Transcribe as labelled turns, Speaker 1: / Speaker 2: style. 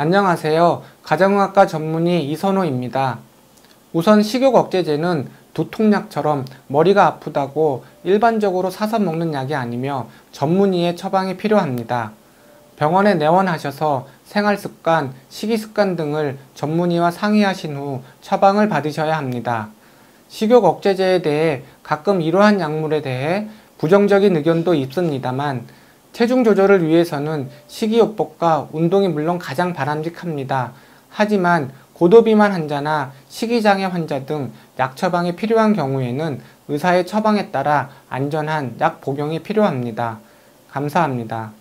Speaker 1: 안녕하세요. 가정의학과 전문의 이선호입니다. 우선 식욕 억제제는 두통약처럼 머리가 아프다고 일반적으로 사서 먹는 약이 아니며 전문의의 처방이 필요합니다. 병원에 내원하셔서 생활습관, 식이습관 등을 전문의와 상의하신 후 처방을 받으셔야 합니다. 식욕 억제제에 대해 가끔 이러한 약물에 대해 부정적인 의견도 있습니다만 체중 조절을 위해서는 식이요법과 운동이 물론 가장 바람직합니다. 하지만 고도비만 환자나 식이장애 환자 등 약 처방이 필요한 경우에는 의사의 처방에 따라 안전한 약 복용이 필요합니다. 감사합니다.